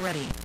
Ready.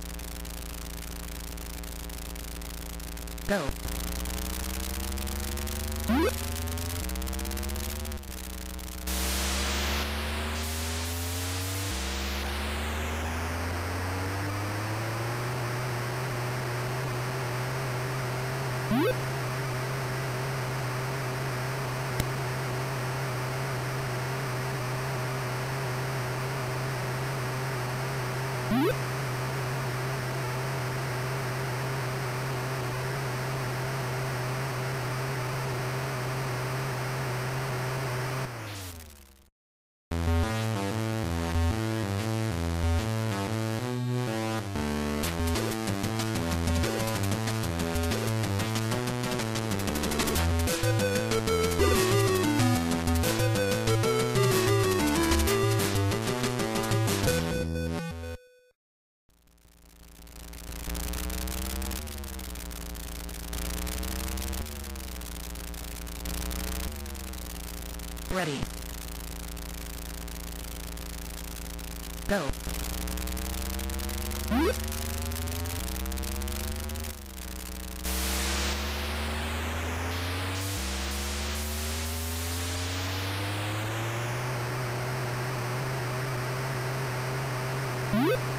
Ready. Go. Ready.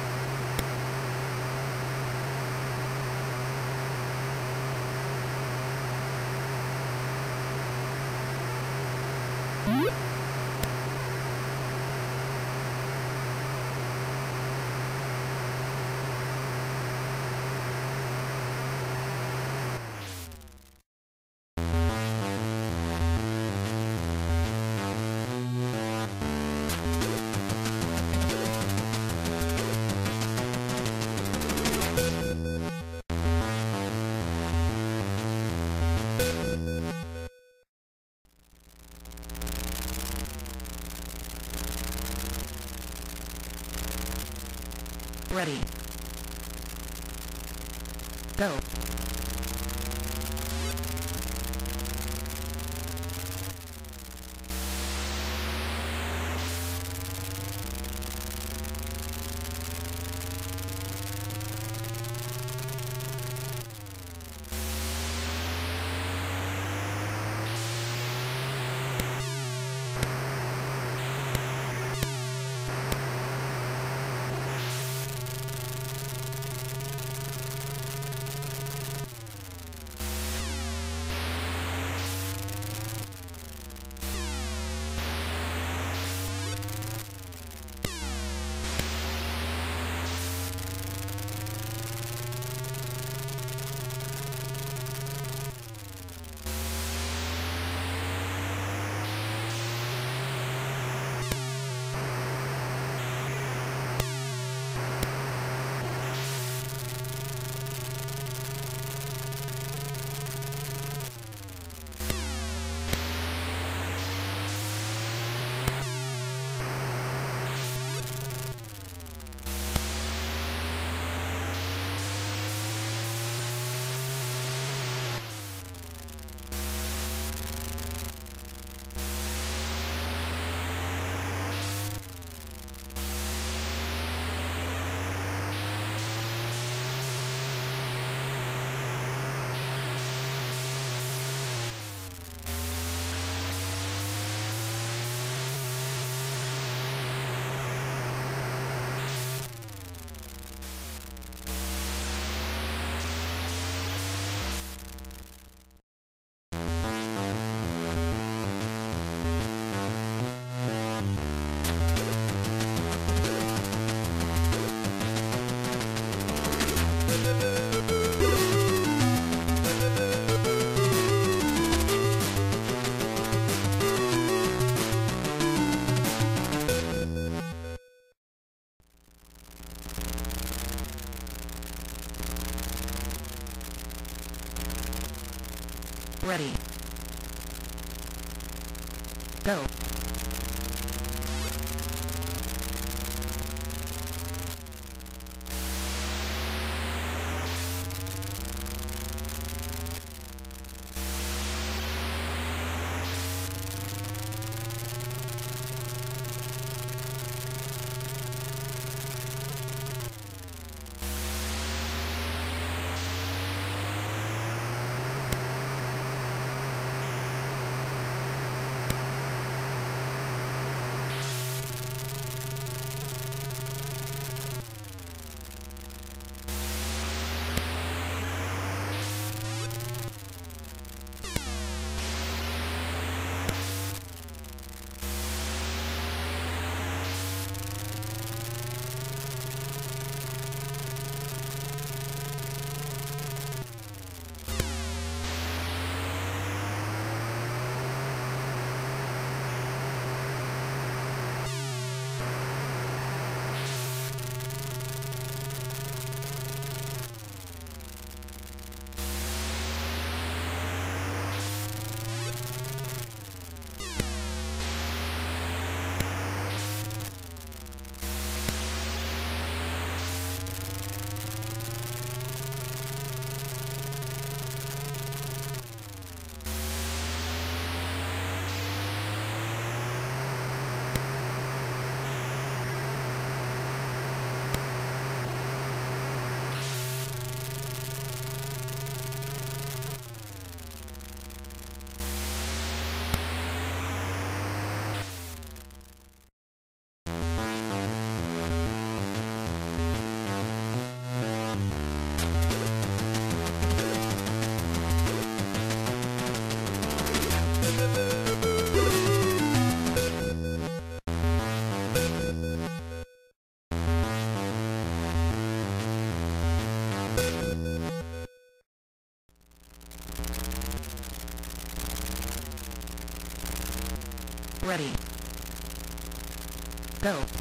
Ready. Go. Go.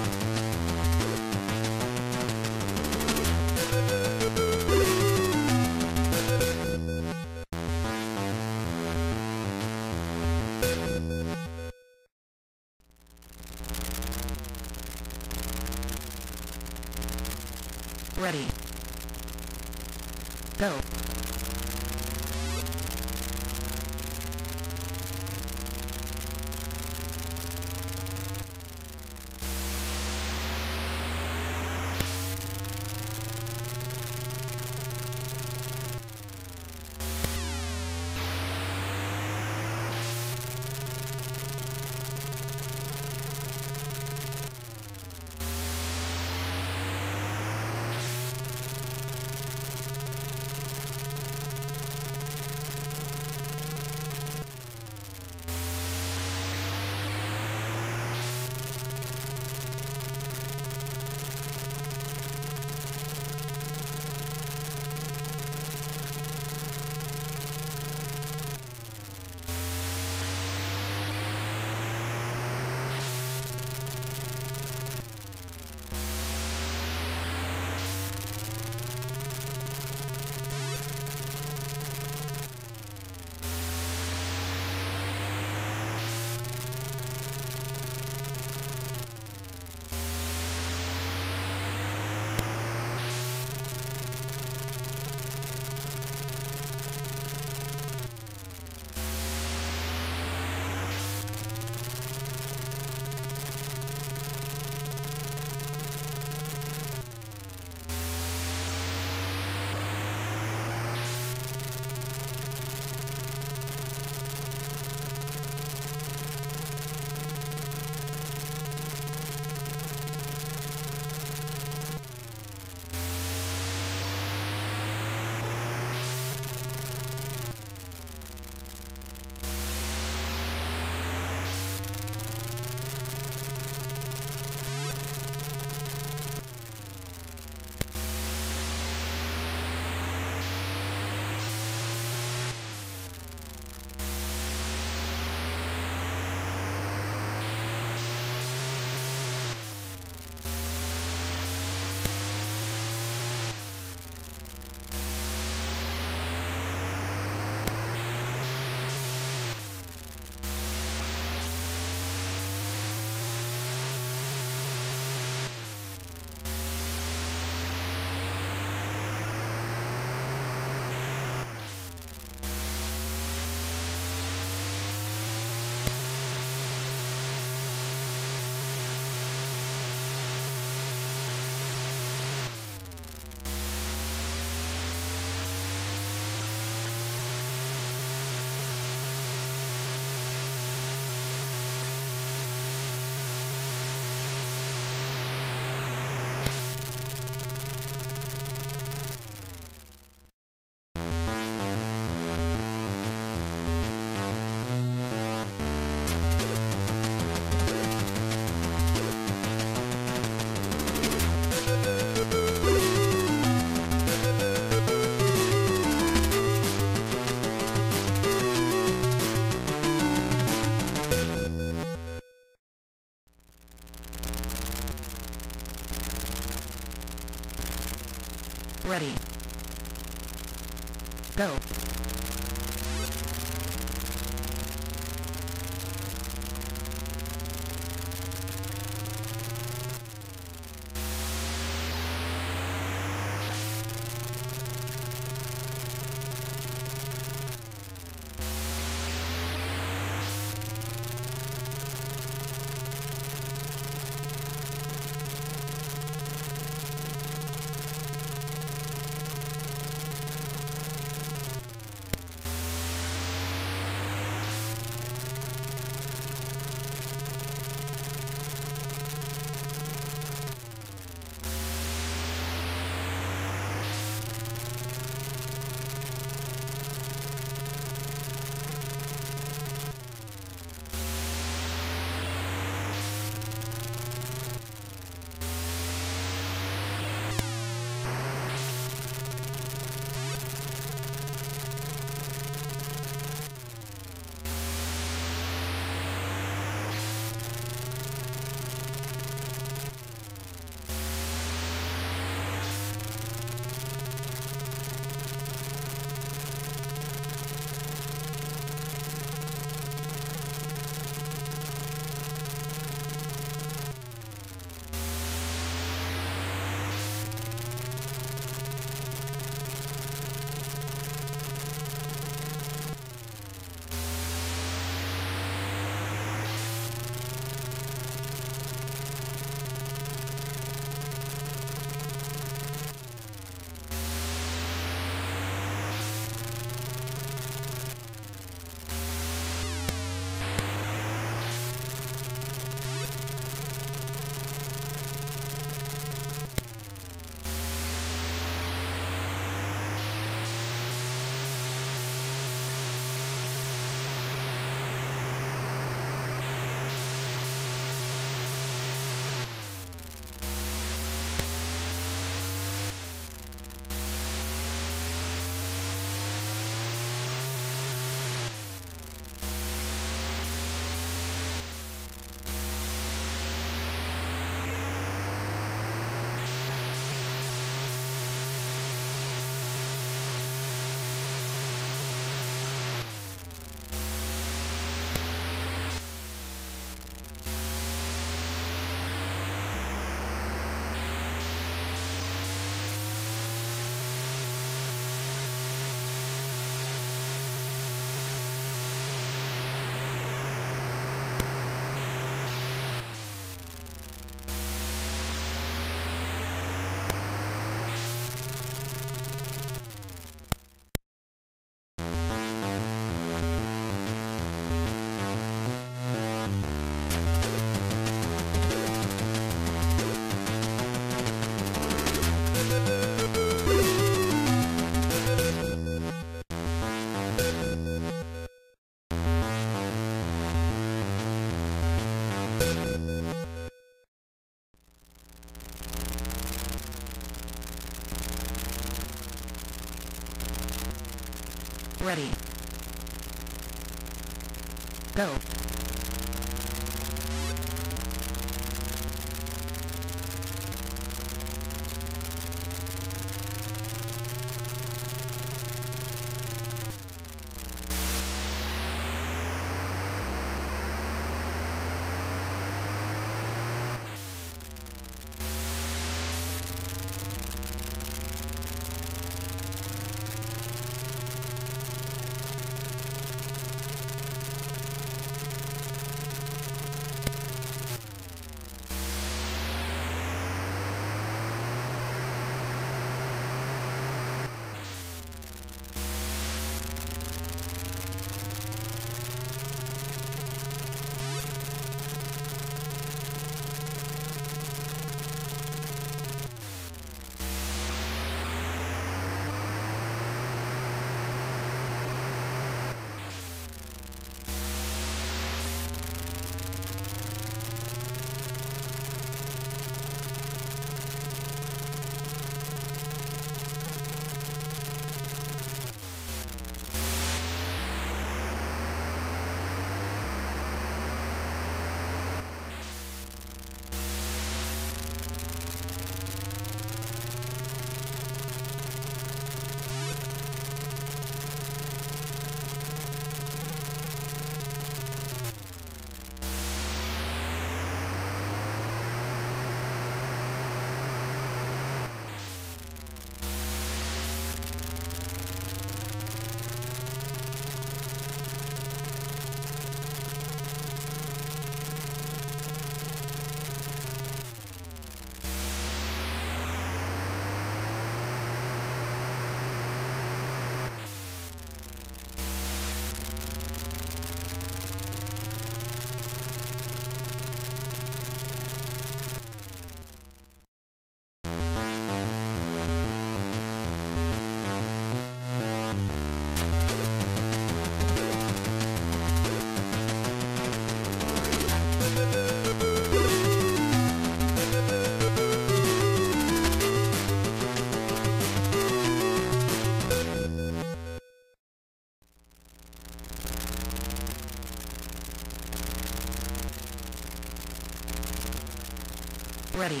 Ready.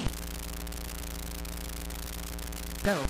Go.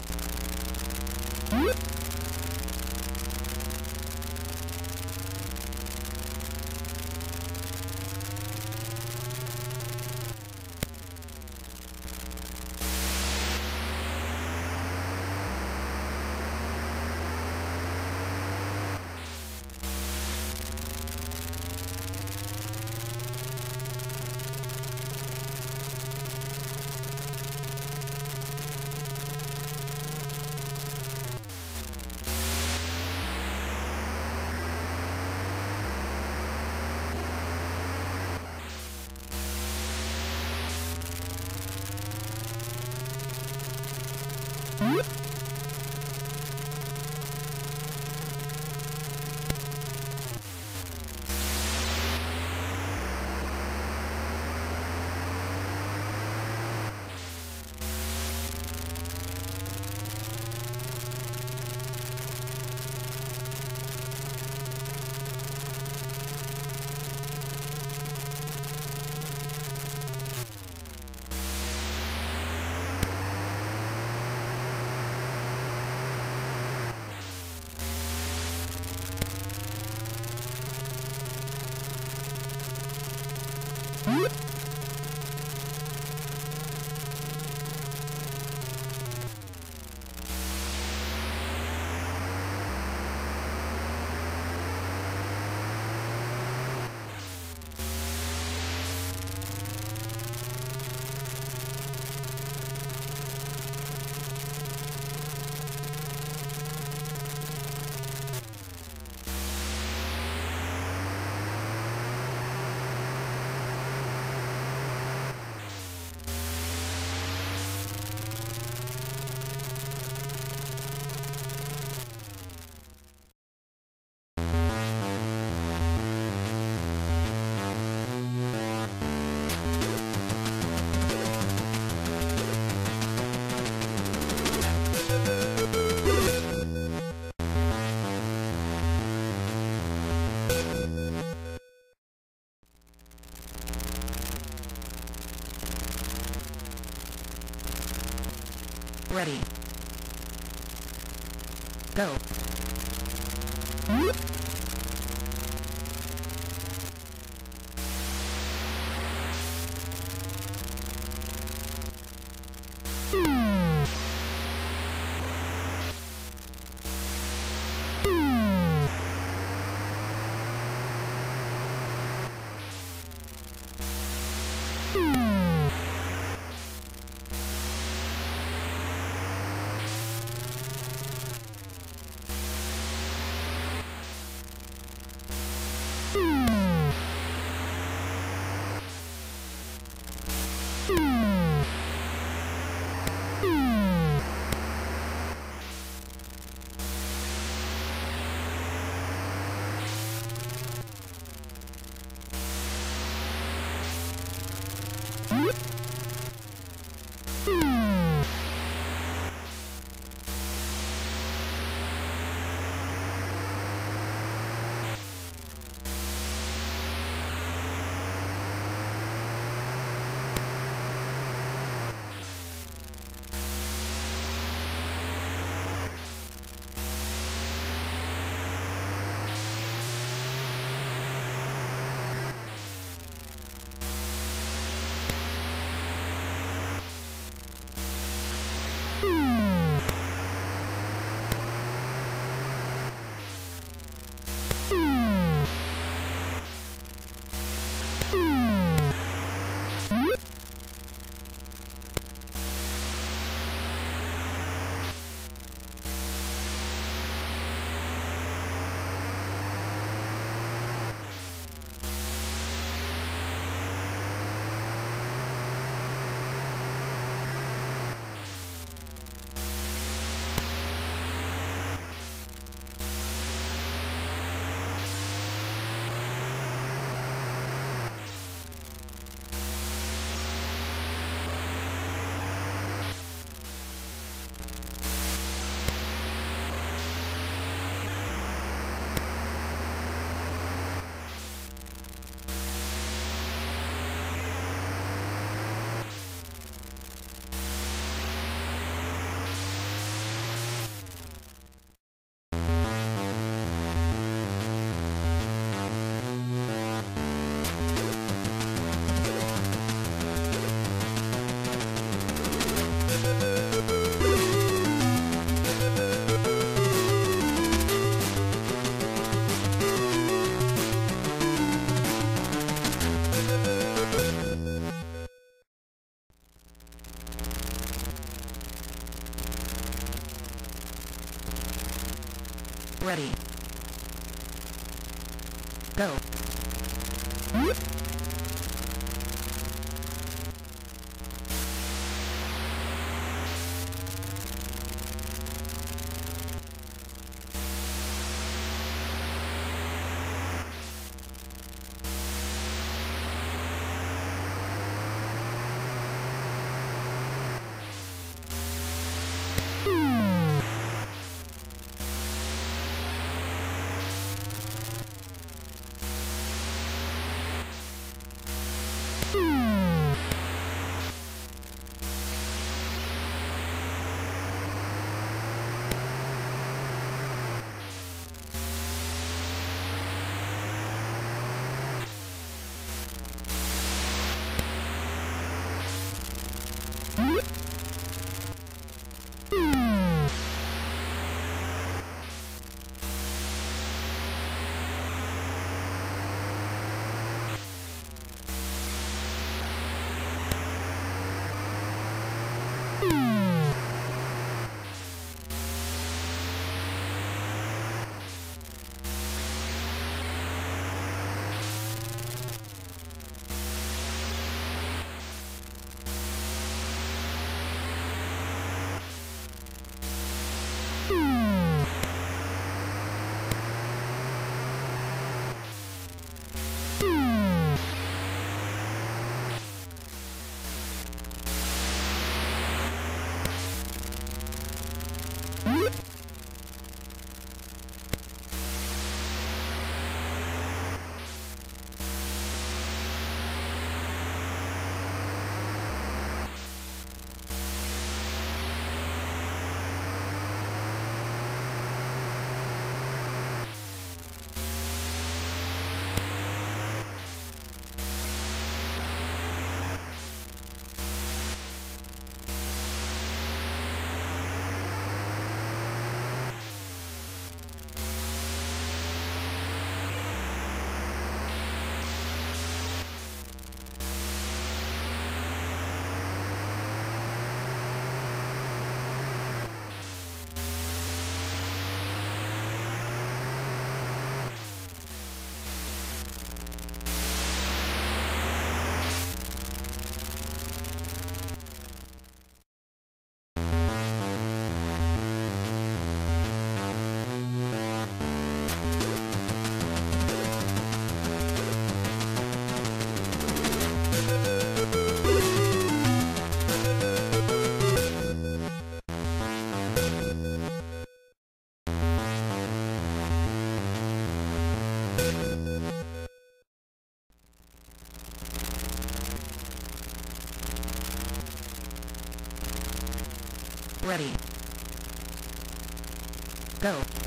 Ready. Go.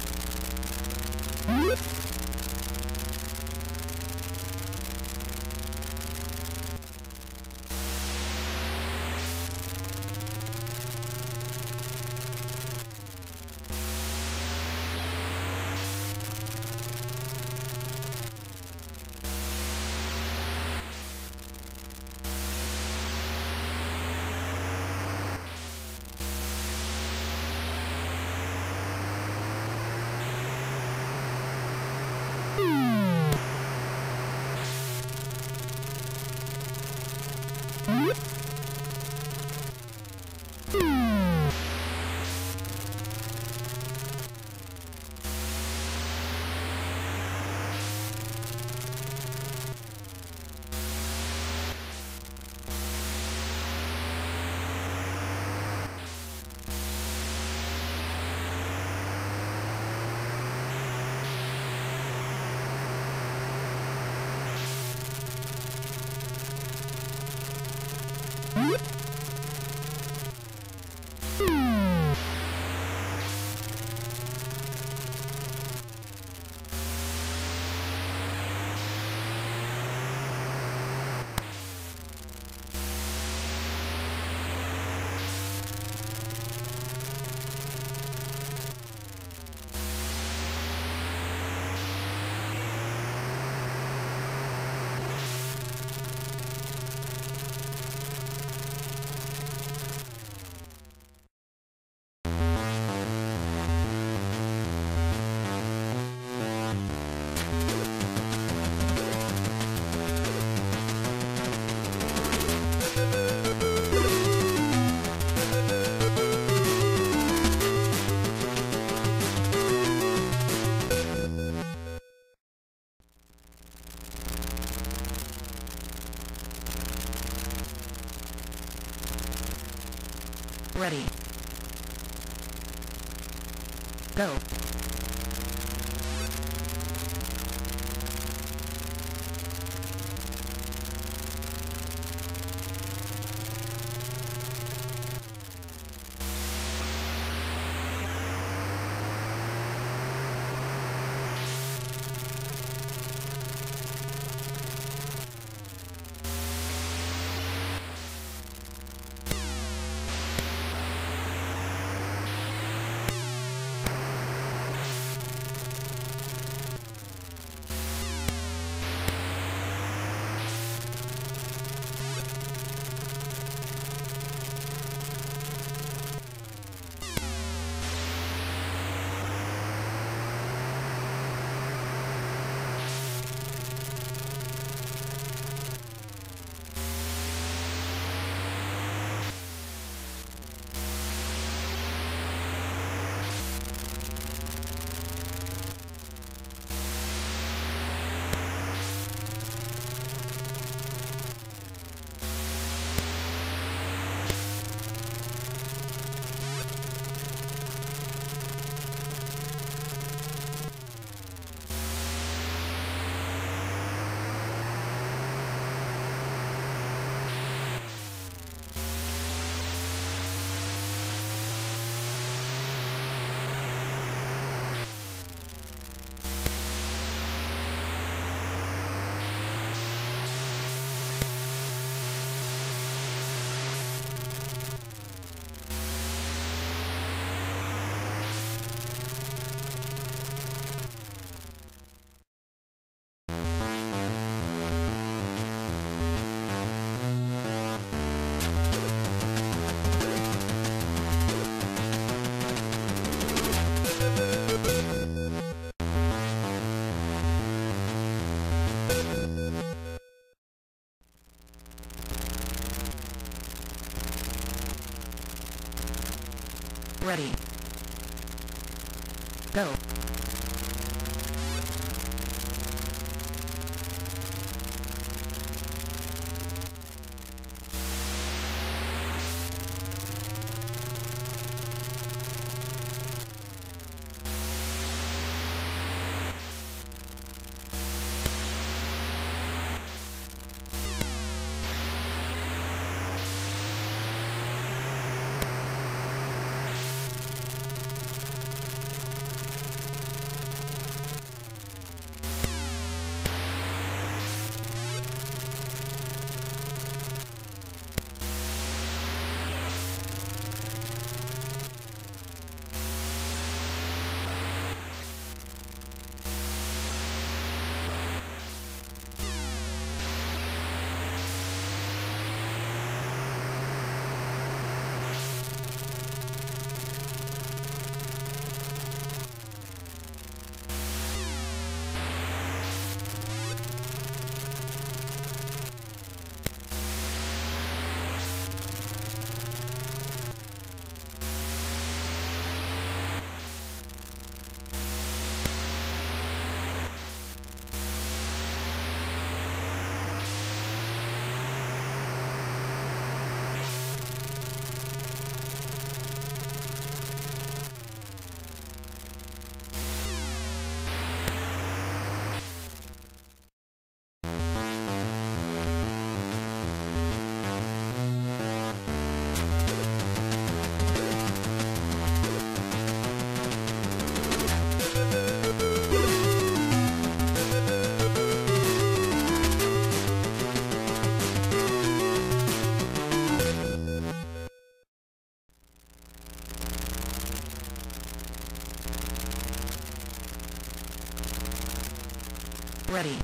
Ready.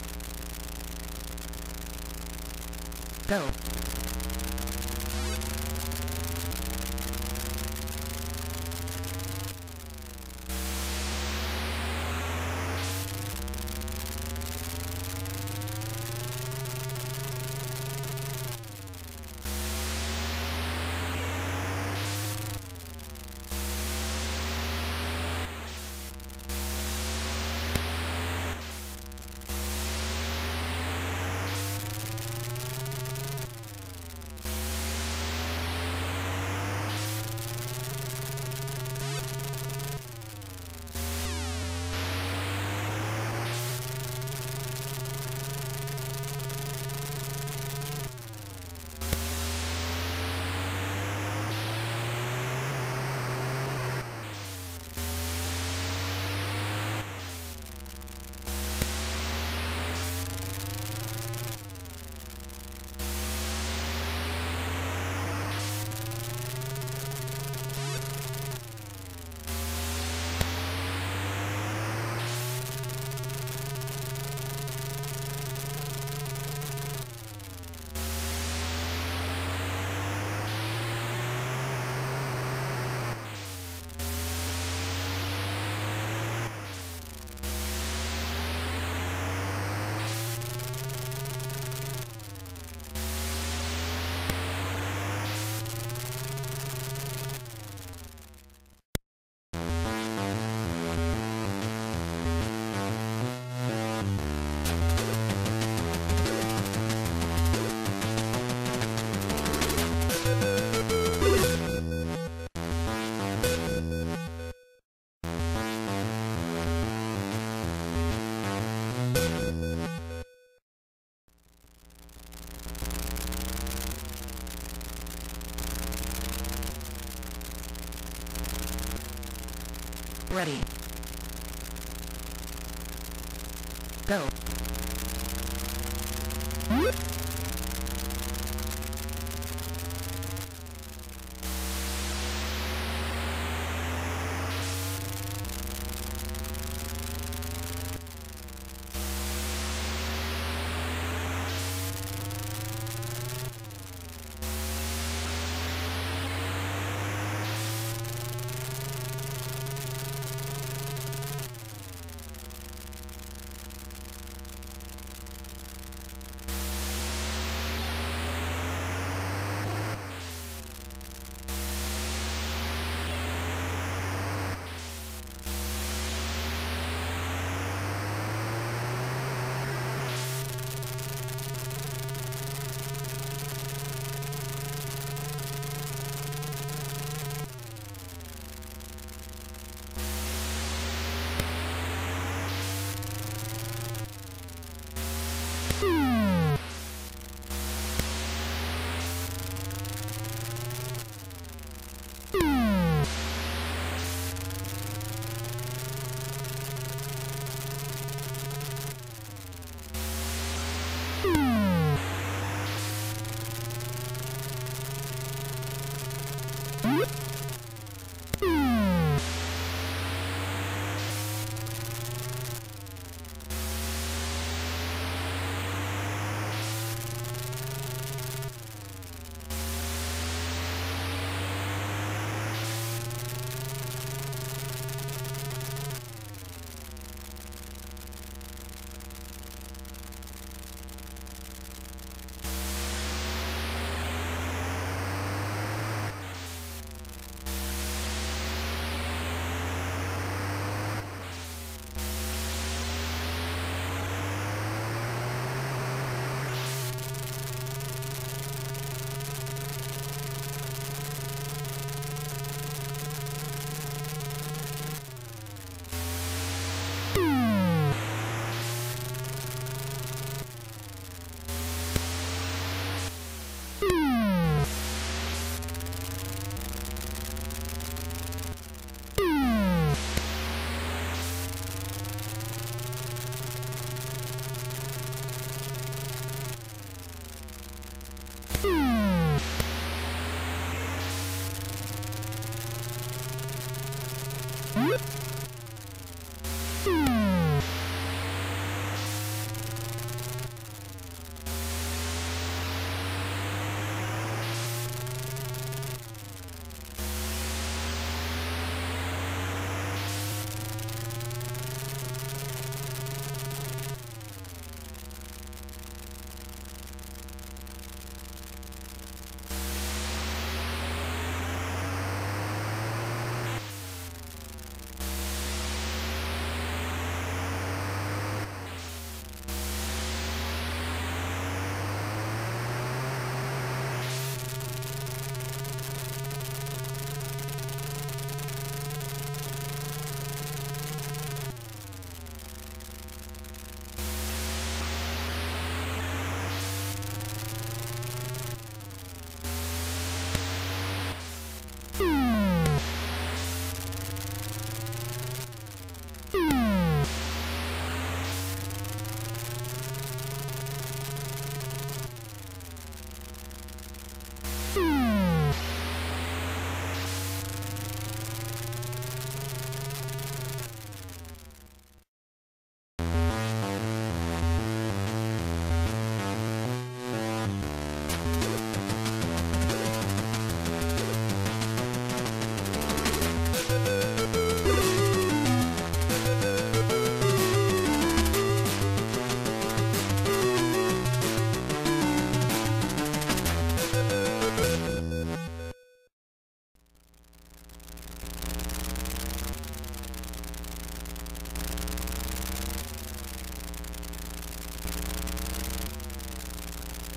Go. Ready.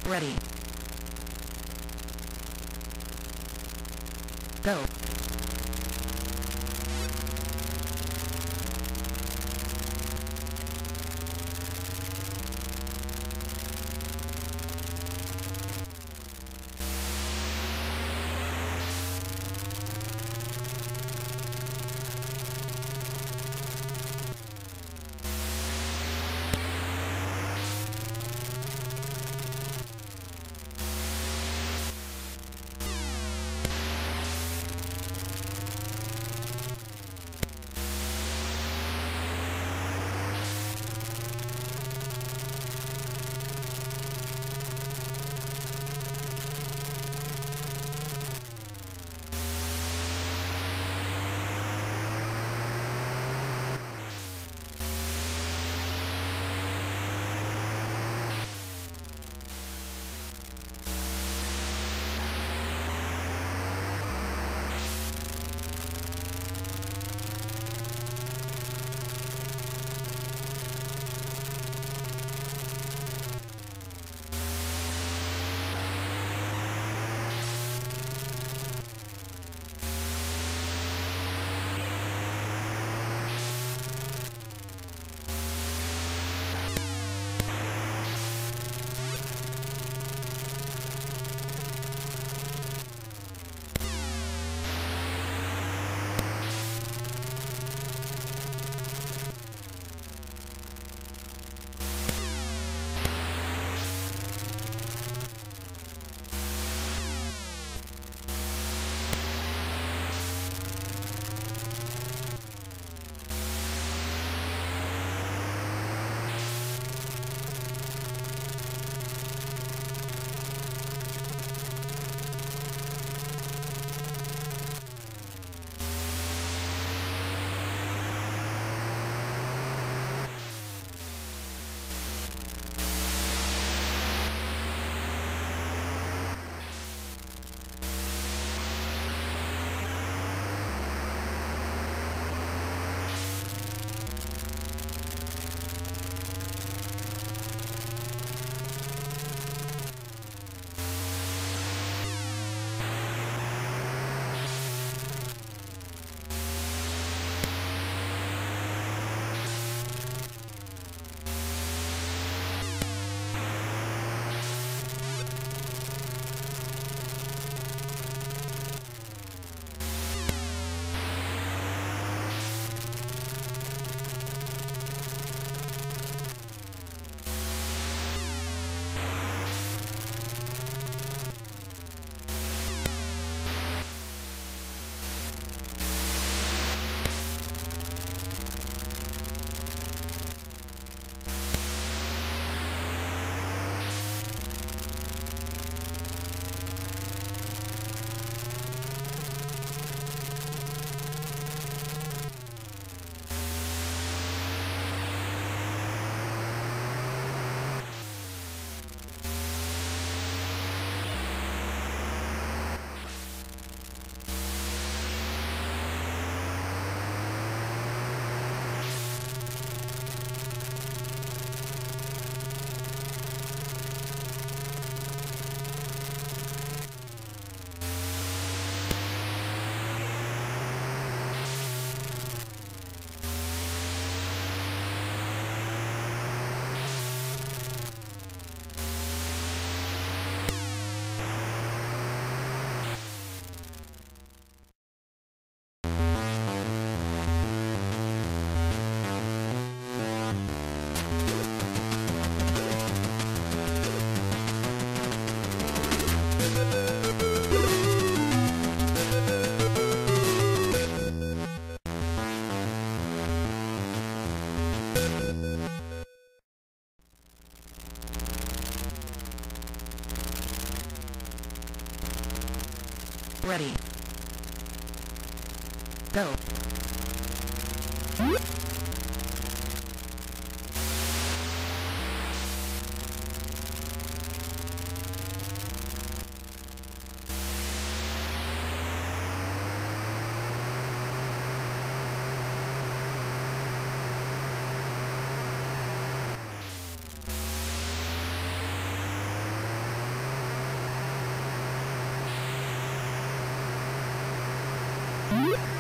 Ready. Go. Woo!